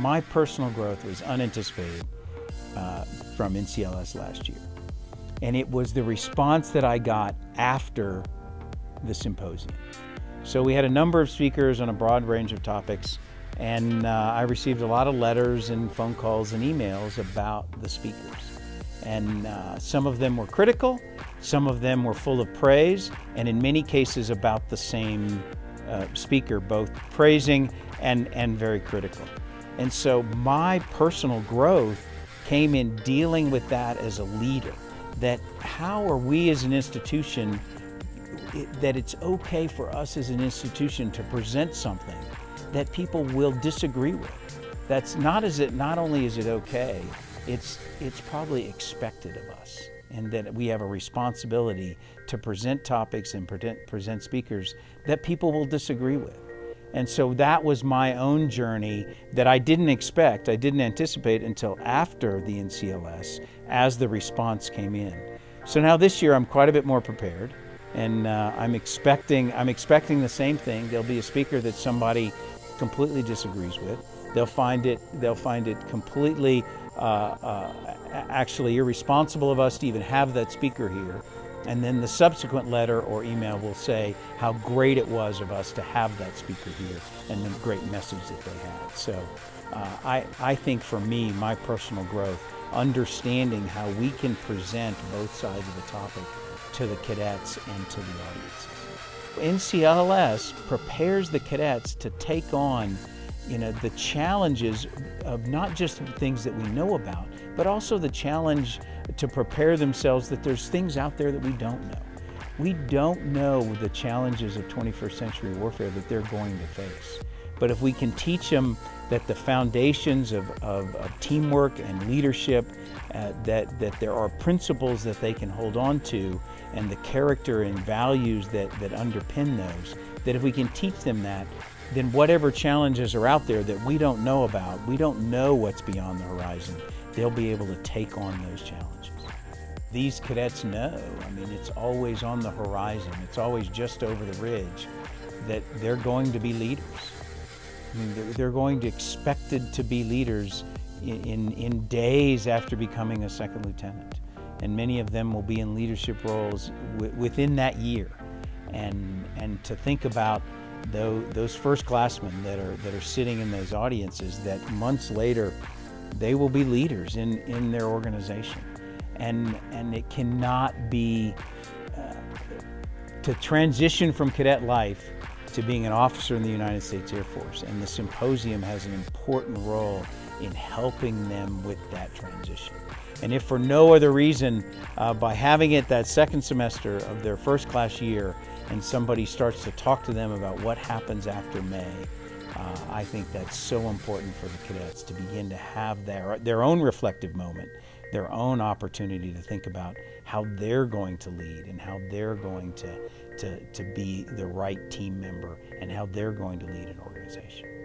my personal growth was unanticipated uh, from NCLS last year. And it was the response that I got after the symposium. So we had a number of speakers on a broad range of topics, and uh, I received a lot of letters and phone calls and emails about the speakers. And uh, some of them were critical, some of them were full of praise, and in many cases about the same uh, speaker, both praising and, and very critical. And so my personal growth came in dealing with that as a leader. That how are we as an institution, that it's okay for us as an institution to present something that people will disagree with. That's not as it not only is it okay, it's it's probably expected of us and that we have a responsibility to present topics and present, present speakers that people will disagree with. And so that was my own journey that I didn't expect, I didn't anticipate until after the NCLS as the response came in. So now this year I'm quite a bit more prepared and uh, I'm expecting I'm expecting the same thing. There'll be a speaker that somebody completely disagrees with. They'll find it they'll find it completely uh, uh, actually irresponsible of us to even have that speaker here. And then the subsequent letter or email will say how great it was of us to have that speaker here and the great message that they had. So uh, I, I think for me, my personal growth, understanding how we can present both sides of the topic to the cadets and to the audiences. NCLS prepares the cadets to take on you know, the challenges of not just things that we know about, but also the challenge to prepare themselves that there's things out there that we don't know. We don't know the challenges of 21st century warfare that they're going to face. But if we can teach them that the foundations of, of, of teamwork and leadership, uh, that, that there are principles that they can hold on to, and the character and values that, that underpin those, that if we can teach them that, then whatever challenges are out there that we don't know about, we don't know what's beyond the horizon, they'll be able to take on those challenges. These cadets know, I mean, it's always on the horizon, it's always just over the ridge, that they're going to be leaders. I mean, they're, going to expected to be leaders in, in, in days after becoming a second lieutenant. And many of them will be in leadership roles within that year. And, and to think about those, those first classmen that are, that are sitting in those audiences that months later they will be leaders in, in their organization. And, and it cannot be uh, to transition from cadet life to being an officer in the United States Air Force. And the symposium has an important role in helping them with that transition. And if for no other reason, uh, by having it that second semester of their first class year, and somebody starts to talk to them about what happens after May, uh, I think that's so important for the cadets to begin to have their, their own reflective moment, their own opportunity to think about how they're going to lead and how they're going to, to, to be the right team member and how they're going to lead an organization.